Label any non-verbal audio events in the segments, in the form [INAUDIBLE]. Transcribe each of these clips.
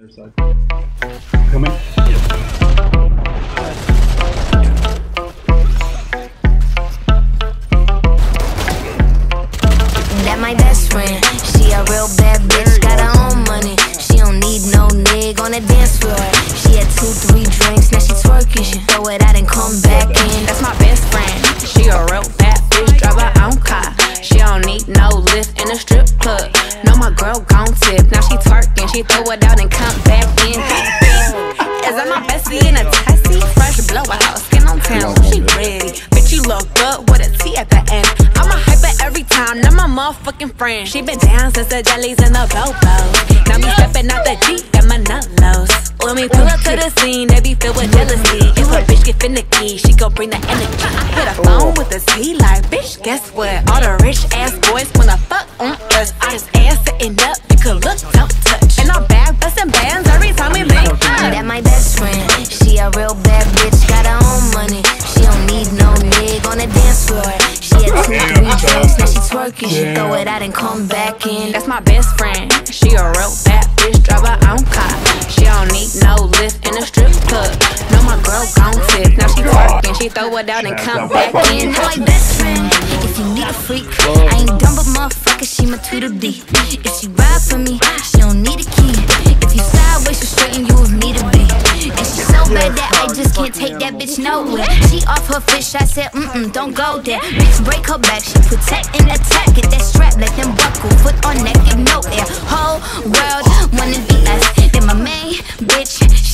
Their side. Coming. That my best friend. She a real bad bitch, got her own money. She don't need no nig on the dance floor. She had two, three drinks, now she twerking. She throw it out and come back in. That's my best friend. She a real bad bitch, drive her own car. She don't need no lift in a strip club. No, my girl gon' tip. Now she twerking, she throw it out and come back in. Is that my bestie in a tessie? Fresh blowout, skin on town, she ready. Bitch, you look good with a T at the end. I'm motherfucking friend. She been down since the jellies and the bobos. Now me stepping out the Jeep got my nullos. When we pull up to the scene, they be filled with jealousy. If a bitch get finicky, she gon' bring the energy. Hit a phone with a Z like, bitch, guess what? All the rich ass boys wanna fuck on us. I just ass sitting up, you could look, don't touch. And I'm bands out and come back in. That's my best friend. She a real bad bitch, drive her own car. She don't need no lift in a strip club. No, my girl gon' tip. Now she twerking, she throw it out and come back in. That my best friend. If you need a freak, I ain't dumb but motherfucker, she my Tweedledee. If she ride for me, she don't need a key. If you sideways, she straighten you with me to be. And she so bad that I just can't take that bitch nowhere. She off her fish, I said, mm mm, don't go there. Bitch, break her back, she protect and attack. Get that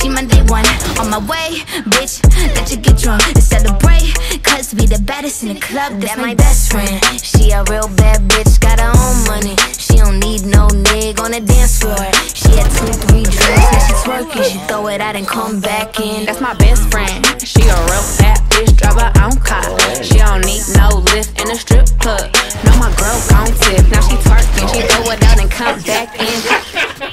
she my day one. On my way, bitch, let you get drunk and celebrate. Cause we the baddest in the club, that's my best friend. She a real bad bitch, got her own money. She don't need no nig on the dance floor. She had two, three drinks, now she twerking. She throw it out and come back in. That's my best friend. She a real bad bitch, drive her own car.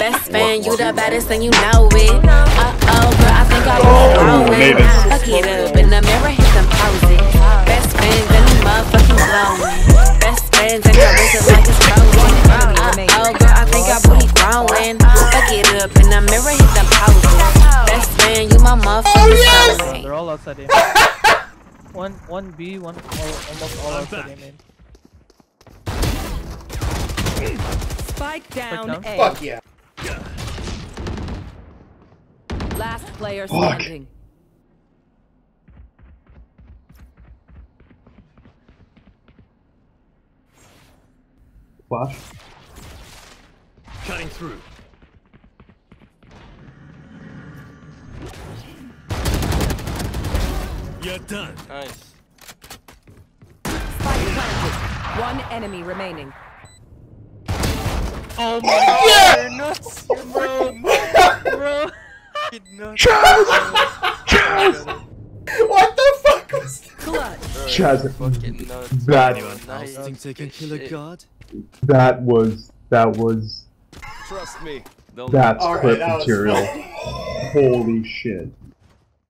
Best fan, you the baddest and you know it. Uh oh, girl, I think I Oh, was made growing. it. Look it up in the mirror, hit them poses. Best friends and you motherfucking glowing. Best friends and your wrist like it's frozen. Uh oh, girl, I think our booty growing. Look it up in the mirror, hit them poses. Best friend, you my motherfucking soulmate. They're all outside A. [LAUGHS] one, one B, one all, almost all outside A main. Spike down, down. A. Fuck yeah. Last player Fuck. standing. Flash. Cutting through. You're done. Nice. Spike planted. One enemy remaining. Oh my god! You're Fucking nuts! [LAUGHS] What the fuck was that? Clutch. Chaz, you're fucking nuts. that- Anyone Nice. think they can kill a god? That was that was Trust me. That's Alright, clip that material. Holy shit.